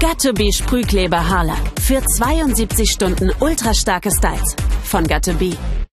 Got2B Sprühkleber Harlack. Für 72 Stunden ultrastarke Styles. Von Got2B.